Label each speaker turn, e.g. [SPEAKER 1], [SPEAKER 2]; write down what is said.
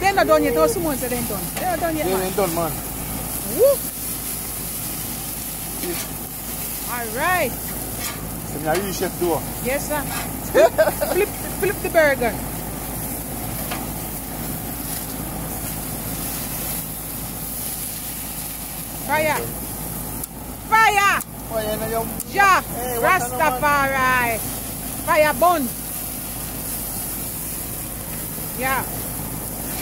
[SPEAKER 1] They're not done yet. Those two months they ain't done. They're not done yet.
[SPEAKER 2] They ain't done, man.
[SPEAKER 1] Alright.
[SPEAKER 2] So now you chef door.
[SPEAKER 1] Yes, sir. flip, flip the burger. Fire! Fire!
[SPEAKER 2] Fire!
[SPEAKER 1] Ja! Rastafari! Fire bun! Yeah.